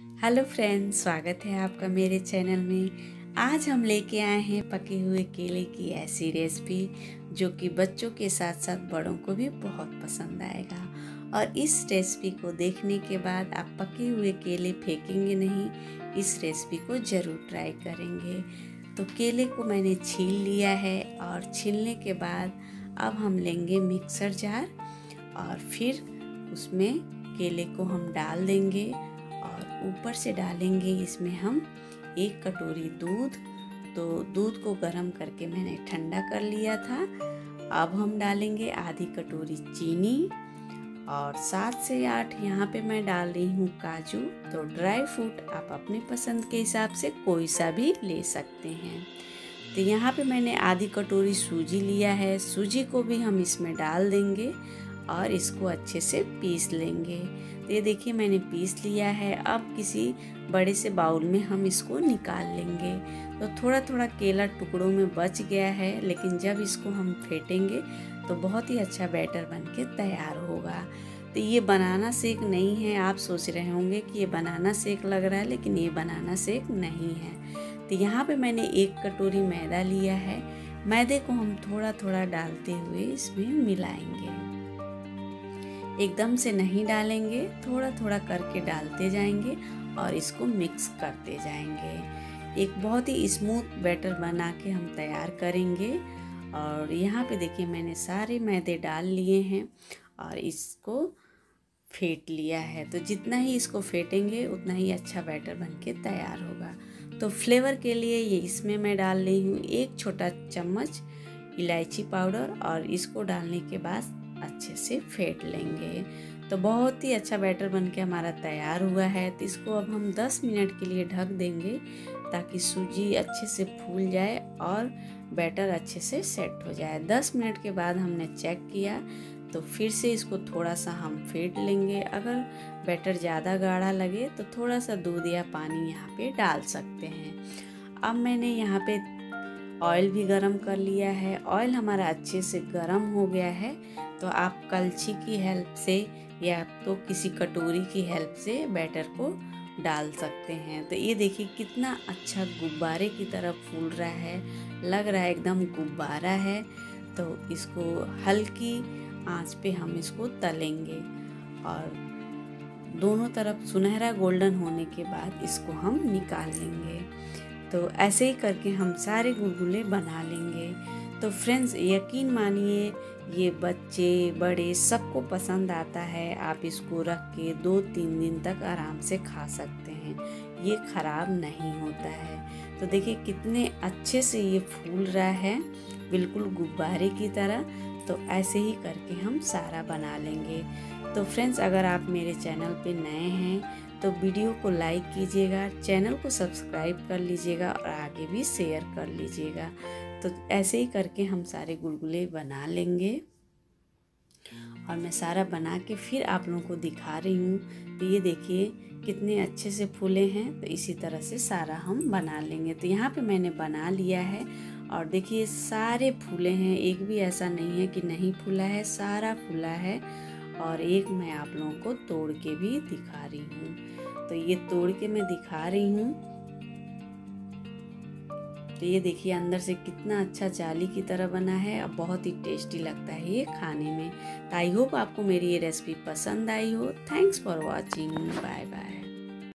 Hello friends, स्वागत है आपका मेरे चैनल में। आज हम लेके आए हैं पके हुए केले की ऐसी रेसिपी जो कि बच्चों के साथ साथ बड़ों को भी बहुत पसंद आएगा। और इस रेसिपी को देखने के बाद आप पके हुए केले फेंकेंगे नहीं, इस रेसिपी को ज़रूर ट्राई करेंगे। तो केले को मैंने छील लिया है और छीलने के बाद अब हम लेंगे मिक्सर जार और फिर उसमें केले को हम डाल देंगे। ऊपर से डालेंगे इसमें हम एक कटोरी दूध। तो दूध को गर्म करके मैंने ठंडा कर लिया था। अब हम डालेंगे आधी कटोरी चीनी और सात से आठ यहाँ पे मैं डाल रही हूँ काजू। तो ड्राई फ्रूट आप अपने पसंद के हिसाब से कोई सा भी ले सकते हैं। तो यहाँ पे मैंने आधी कटोरी सूजी लिया है। सूजी को भी हम इसमें डाल देंगे और इसको अच्छे से पीस लेंगे। ये देखिए, मैंने पीस लिया है। अब किसी बड़े से बाउल में हम इसको निकाल लेंगे। तो थोड़ा थोड़ा केला टुकड़ों में बच गया है, लेकिन जब इसको हम फेंटेंगे तो बहुत ही अच्छा बैटर बन के तैयार होगा। तो ये बनाना सेक नहीं है। आप सोच रहे होंगे कि ये बनाना सेक लग रहा है, लेकिन ये बनाना सेक नहीं है। तो यहाँ पे मैंने एक कटोरी मैदा लिया है। मैदे को हम थोड़ा थोड़ा डालते हुए इसमें मिलाएँगे। एकदम से नहीं डालेंगे थोड़ा थोड़ा करके डालते जाएँगे और इसको मिक्स करते जाएँगे। एक बहुत ही स्मूथ बैटर बना के हम तैयार करेंगे और यहाँ पे देखिए मैंने सारे मैदे डाल लिए हैं और इसको फेंट लिया है। तो जितना ही इसको फेंटेंगे, उतना ही अच्छा बैटर बन के तैयार होगा। तो फ्लेवर के लिए ये इसमें मैं डाल रही हूँ एक छोटा चम्मच इलायची पाउडर और इसको डालने के बाद अच्छे से फेंट लेंगे। तो बहुत ही अच्छा बैटर बन के हमारा तैयार हुआ है। तो इसको अब हम 10 मिनट के लिए ढक देंगे ताकि सूजी अच्छे से फूल जाए और बैटर अच्छे से सेट हो जाए। 10 मिनट के बाद हमने चेक किया तो फिर से इसको थोड़ा सा हम फेंट लेंगे। अगर बैटर ज़्यादा गाढ़ा लगे तो थोड़ा सा दूध या पानी यहाँ पे डाल सकते हैं। अब मैंने यहाँ पे ऑयल भी गरम कर लिया है। ऑयल हमारा अच्छे से गरम हो गया है। तो आप कलछी की हेल्प से या तो किसी कटोरी की हेल्प से बैटर को डाल सकते हैं। तो ये देखिए कितना अच्छा गुब्बारे की तरह फूल रहा है। लग रहा है एकदम गुब्बारा है। तो इसको हल्की आँच पे हम इसको तलेंगे। और दोनों तरफ़ सुनहरा गोल्डन होने के बाद इसको हम निकाल लेंगे। तो ऐसे ही करके हम सारे गुलगुले बना लेंगे। तो फ्रेंड्स यकीन मानिए, ये बच्चे, बड़े सबको पसंद आता है। आप इसको रख के दो तीन दिन तक आराम से खा सकते हैं। ये ख़राब नहीं होता है। तो देखिए, कितने अच्छे से ये फूल रहा है। बिल्कुल गुब्बारे की तरह। तो ऐसे ही करके हम सारा बना लेंगे। तो फ्रेंड्स अगर आप मेरे चैनल पे नए हैं तो वीडियो को लाइक कीजिएगा, चैनल को सब्सक्राइब कर लीजिएगा और आगे भी शेयर कर लीजिएगा। तो ऐसे ही करके हम सारे गुलगुले बना लेंगे। और मैं सारा बना के फिर आप लोगों को दिखा रही हूँ। तो ये देखिए कितने अच्छे से फूले हैं। तो इसी तरह से सारा हम बना लेंगे। तो यहाँ पे मैंने बना लिया है। और देखिए सारे फूले हैं। एक भी ऐसा नहीं है कि नहीं फूला है, सारा फूला है। और एक मैं आप लोगों को तोड़ के भी दिखा रही हूँ। तो ये तोड़ के मैं दिखा रही हूँ। तो ये देखिए, अंदर से कितना अच्छा जाली की तरह बना है। और बहुत ही टेस्टी लगता है ये खाने में। तो आई होप आपको मेरी ये रेसिपी पसंद आई हो। Thanks for watching bye bye